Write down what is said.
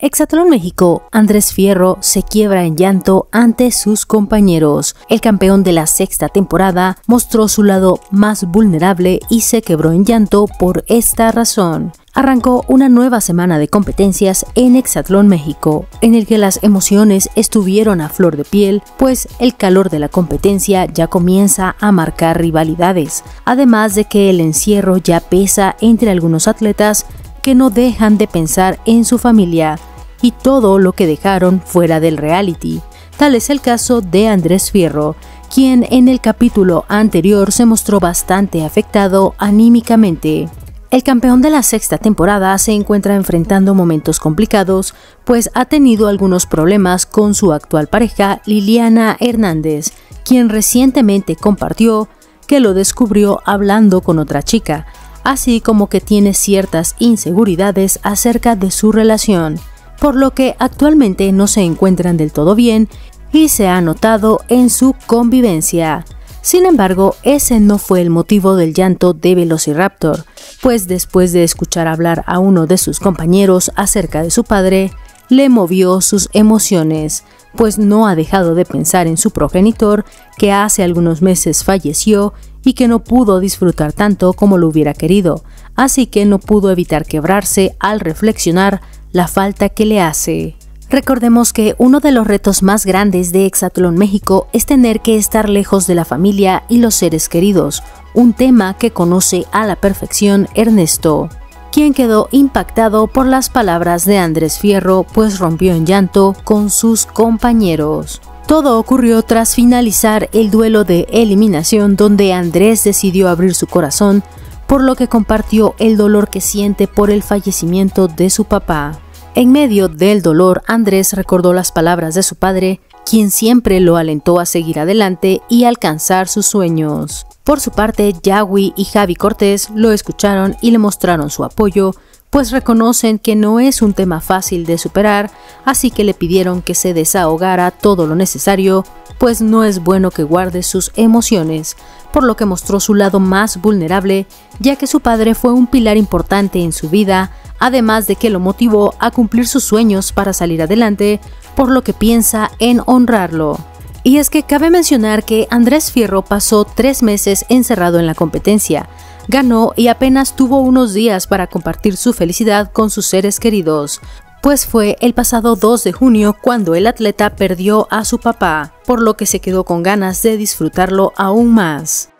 Exatlón México, Andrés Fierro se quiebra en llanto ante sus compañeros. El campeón de la sexta temporada mostró su lado más vulnerable y se quebró en llanto por esta razón. Arrancó una nueva semana de competencias en Exatlón México, en el que las emociones estuvieron a flor de piel, pues el calor de la competencia ya comienza a marcar rivalidades, además de que el encierro ya pesa entre algunos atletas que no dejan de pensar en su familia y todo lo que dejaron fuera del reality. Tal es el caso de Andrés Fierro, quien en el capítulo anterior se mostró bastante afectado anímicamente. El campeón de la sexta temporada se encuentra enfrentando momentos complicados, pues ha tenido algunos problemas con su actual pareja Liliana Hernández, quien recientemente compartió que lo descubrió hablando con otra chica, así como que tiene ciertas inseguridades acerca de su relación por lo que actualmente no se encuentran del todo bien y se ha notado en su convivencia. Sin embargo, ese no fue el motivo del llanto de Velociraptor, pues después de escuchar hablar a uno de sus compañeros acerca de su padre, le movió sus emociones, pues no ha dejado de pensar en su progenitor que hace algunos meses falleció y que no pudo disfrutar tanto como lo hubiera querido, así que no pudo evitar quebrarse al reflexionar la falta que le hace. Recordemos que uno de los retos más grandes de Exatlón México es tener que estar lejos de la familia y los seres queridos, un tema que conoce a la perfección Ernesto, quien quedó impactado por las palabras de Andrés Fierro, pues rompió en llanto con sus compañeros. Todo ocurrió tras finalizar el duelo de eliminación donde Andrés decidió abrir su corazón por lo que compartió el dolor que siente por el fallecimiento de su papá. En medio del dolor, Andrés recordó las palabras de su padre, quien siempre lo alentó a seguir adelante y alcanzar sus sueños. Por su parte, Yahweh y Javi Cortés lo escucharon y le mostraron su apoyo, pues reconocen que no es un tema fácil de superar, así que le pidieron que se desahogara todo lo necesario, pues no es bueno que guarde sus emociones, por lo que mostró su lado más vulnerable, ya que su padre fue un pilar importante en su vida, además de que lo motivó a cumplir sus sueños para salir adelante, por lo que piensa en honrarlo. Y es que cabe mencionar que Andrés Fierro pasó tres meses encerrado en la competencia, ganó y apenas tuvo unos días para compartir su felicidad con sus seres queridos, pues fue el pasado 2 de junio cuando el atleta perdió a su papá, por lo que se quedó con ganas de disfrutarlo aún más.